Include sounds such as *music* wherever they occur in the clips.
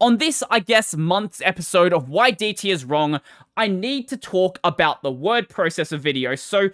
On this, I guess, month's episode of Why DT is Wrong, I need to talk about the word processor video. So,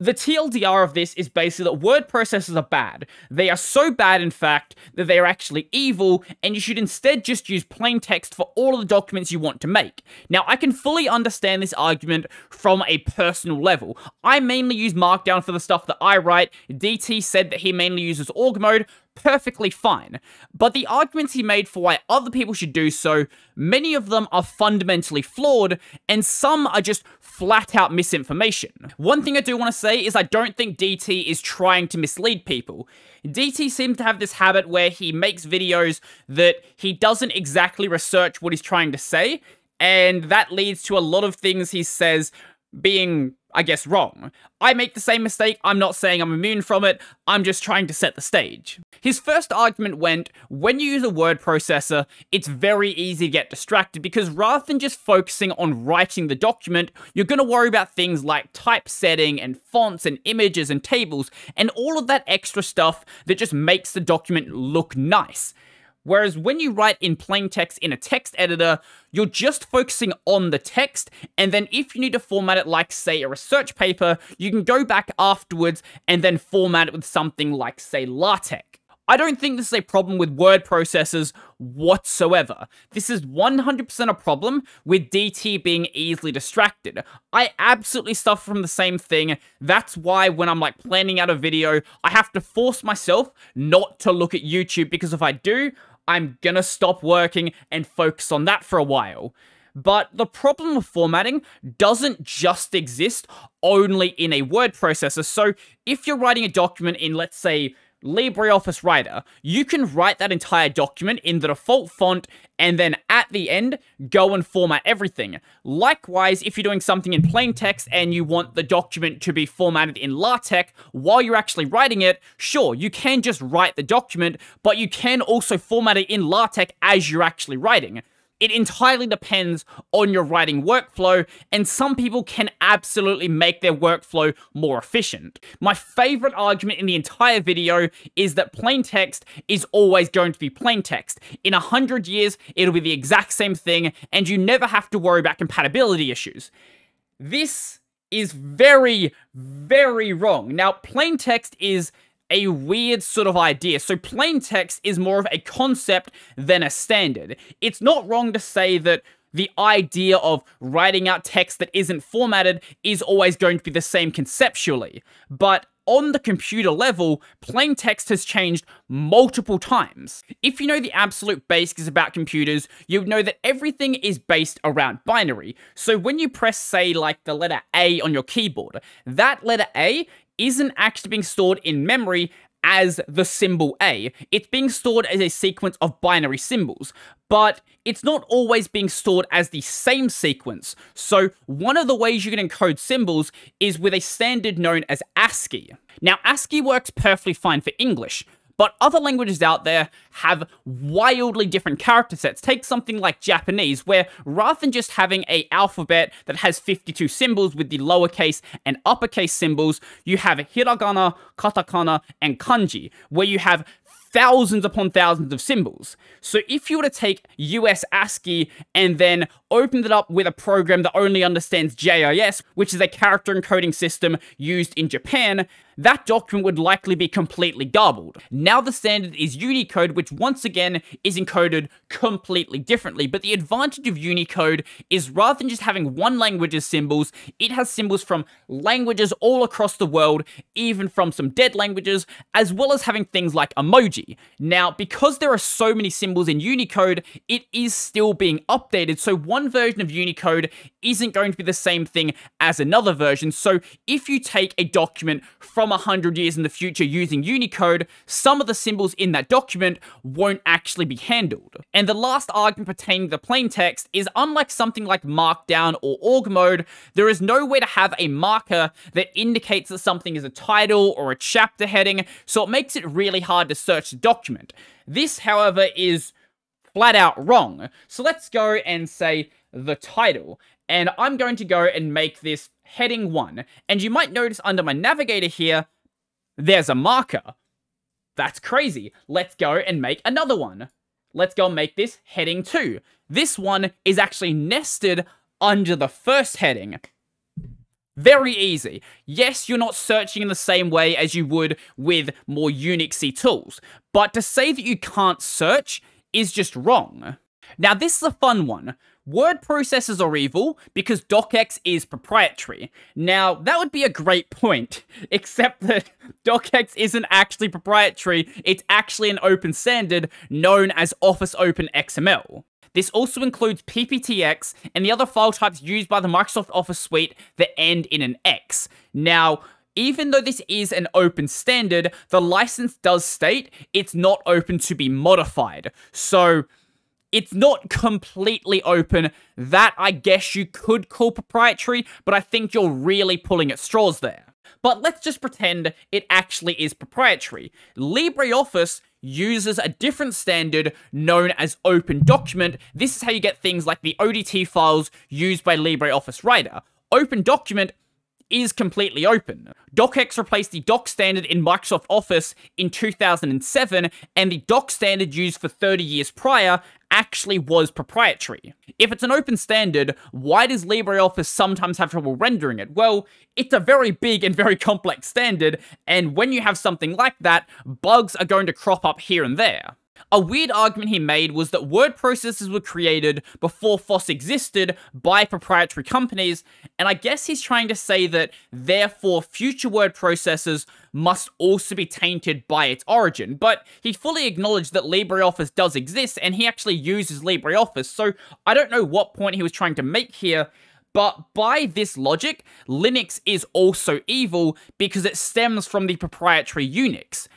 the TLDR of this is basically that word processors are bad. They are so bad, in fact, that they are actually evil, and you should instead just use plain text for all of the documents you want to make. Now, I can fully understand this argument from a personal level. I mainly use Markdown for the stuff that I write. DT said that he mainly uses org mode, perfectly fine. But the arguments he made for why other people should do so, many of them are fundamentally flawed, and some are just flat out misinformation. One thing I do want to say is I don't think DT is trying to mislead people. DT seems to have this habit where he makes videos that he doesn't exactly research what he's trying to say, and that leads to a lot of things he says being I guess, wrong. I make the same mistake, I'm not saying I'm immune from it, I'm just trying to set the stage. His first argument went, when you use a word processor, it's very easy to get distracted because rather than just focusing on writing the document, you're going to worry about things like typesetting and fonts and images and tables and all of that extra stuff that just makes the document look nice. Whereas when you write in plain text in a text editor, you're just focusing on the text, and then if you need to format it like, say, a research paper, you can go back afterwards and then format it with something like, say, LaTeX. I don't think this is a problem with word processors whatsoever. This is 100% a problem with DT being easily distracted. I absolutely suffer from the same thing. That's why when I'm like planning out a video, I have to force myself not to look at YouTube because if I do, I'm gonna stop working and focus on that for a while. But the problem with formatting doesn't just exist only in a word processor. So if you're writing a document in, let's say, LibreOffice Writer, you can write that entire document in the default font and then at the end, go and format everything. Likewise, if you're doing something in plain text and you want the document to be formatted in LaTeX while you're actually writing it, sure, you can just write the document, but you can also format it in LaTeX as you're actually writing. It entirely depends on your writing workflow, and some people can absolutely make their workflow more efficient. My favorite argument in the entire video is that plain text is always going to be plain text. In a hundred years, it'll be the exact same thing, and you never have to worry about compatibility issues. This is very, very wrong. Now, plain text is a weird sort of idea. So plain text is more of a concept than a standard. It's not wrong to say that the idea of writing out text that isn't formatted is always going to be the same conceptually. But on the computer level, plain text has changed multiple times. If you know the absolute basics about computers, you know that everything is based around binary. So when you press, say, like the letter A on your keyboard, that letter A isn't actually being stored in memory as the symbol A. It's being stored as a sequence of binary symbols, but it's not always being stored as the same sequence. So one of the ways you can encode symbols is with a standard known as ASCII. Now ASCII works perfectly fine for English, but other languages out there have wildly different character sets. Take something like Japanese, where rather than just having a alphabet that has 52 symbols with the lowercase and uppercase symbols, you have hiragana, katakana, and kanji, where you have thousands upon thousands of symbols. So if you were to take US ASCII and then open it up with a program that only understands JIS, which is a character encoding system used in Japan, that document would likely be completely garbled. Now the standard is Unicode, which once again is encoded completely differently, but the advantage of Unicode is rather than just having one language's symbols, it has symbols from languages all across the world, even from some dead languages, as well as having things like emoji. Now, because there are so many symbols in Unicode, it is still being updated, so one version of Unicode isn't going to be the same thing as another version, so if you take a document from 100 years in the future using Unicode, some of the symbols in that document won't actually be handled. And the last argument pertaining to plain text is unlike something like Markdown or org mode, there is no way to have a marker that indicates that something is a title or a chapter heading, so it makes it really hard to search the document. This, however, is flat out wrong. So let's go and say the title. And I'm going to go and make this heading 1. And you might notice under my navigator here, there's a marker. That's crazy. Let's go and make another one. let's go and make this heading 2. This one is actually nested under the first heading. Very easy. Yes, you're not searching in the same way as you would with more Unixy tools, but to say that you can't search is just wrong. Now, this is a fun one. Word processors are evil because docx is proprietary. Now, that would be a great point, *laughs* except that *laughs* docx isn't actually proprietary, it's actually an open standard known as Office Open XML. This also includes PPTX and the other file types used by the Microsoft Office suite that end in an X. Now, even though this is an open standard, the license does state it's not open to be modified. So, it's not completely open. That, I guess, you could call proprietary, but I think you're really pulling at straws there. But let's just pretend it actually is proprietary. LibreOffice uses a different standard known as Open Document. This is how you get things like the ODT files used by LibreOffice Writer. Open Document is completely open. DocX replaced the doc standard in Microsoft Office in 2007, and the doc standard used for 30 years prior actually was proprietary. If it's an open standard, why does LibreOffice sometimes have trouble rendering it? Well, it's a very big and very *laughs* complex standard, and when you have something like that, bugs are going to crop up here and there. A weird argument he made was that word processors were created before FOSS existed by proprietary companies, and I guess he's trying to say that therefore future word processors must also be tainted by its origin. But he fully acknowledged that LibreOffice does exist, and he actually uses LibreOffice, so I don't know what point he was trying to make here, but by this logic, Linux is also evil because it stems from the proprietary Unix.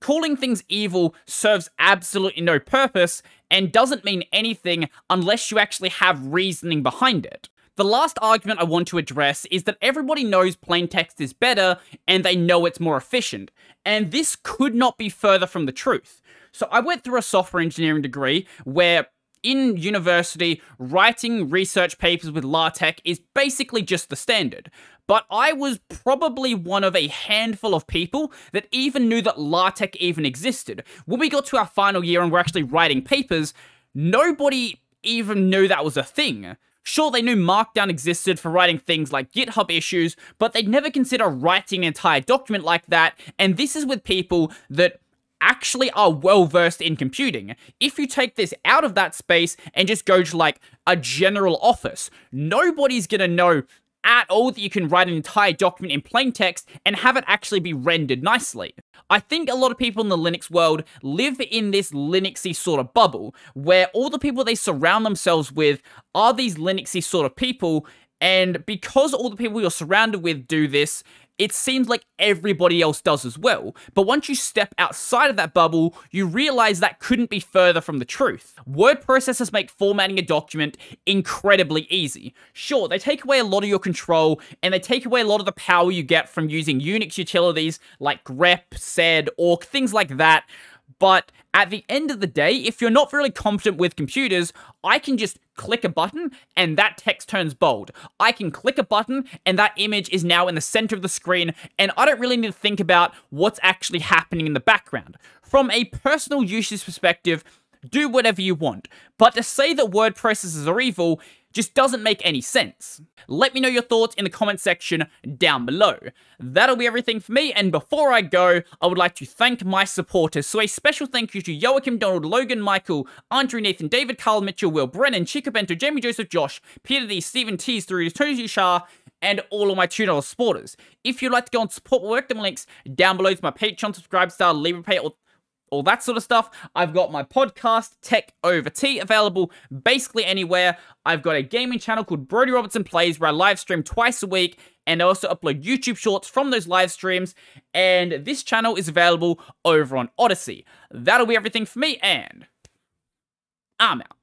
Calling things evil serves absolutely no purpose and doesn't mean anything unless you actually have reasoning behind it. The last argument I want to address is that everybody knows plain text is better and they know it's more efficient, and this could not be further from the truth. So I went through a software engineering degree where in university, writing research papers with LaTeX is basically just the standard. But I was probably one of a handful of people that even knew that LaTeX even existed. When we got to our final year and we're actually writing papers, nobody even knew that was a thing. Sure, they knew Markdown existed for writing things like GitHub issues, but they'd never consider writing an entire document like that, and this is with people that actually are well versed in computing. If you take this out of that space and just go to like a general office, nobody's gonna know at all that you can write an entire document in plain text and have it actually be rendered nicely. I think a lot of people in the Linux world live in this Linuxy sort of bubble where all the people they surround themselves with are these Linuxy sort of people and because all the people you're surrounded with do this, it seems like everybody else does as well. But once you step outside of that bubble, you realize that couldn't be further from the truth. Word processors make formatting a document incredibly easy. Sure, they take away a lot of your control, and they take away a lot of the power you get from using Unix utilities like grep, sed, awk, things like that, but at the end of the day, if you're not really competent with computers, I can just click a button and that text turns bold. I can click a button and that image is now in the center of the screen and I don't really need to think about what's actually happening in the background. From a personal usage perspective, do whatever you want. But to say that word processors are evil just doesn't make any sense. Let me know your thoughts in the comment section down below. That'll be everything for me, and before I go, I would like to thank my supporters. So a special thank you to Joachim, Donald, Logan, Michael, Andrew, Nathan, David, Carl, Mitchell, Will, Brennan, Chico Bento, Jamie, Joseph, Josh, Peter D, Stephen Tees, through Tony Shah, and all of my $2 supporters. If you'd like to go and support my work, the links down below to my Patreon, SubscribeStar, Liberapay, or all that sort of stuff. I've got my podcast, Tech Over Tea, available basically anywhere. I've got a gaming channel called Brodie Robertson Plays where I live stream twice a week and I also upload YouTube shorts from those live streams. And this channel is available over on Odysee. That'll be everything for me, and I'm out.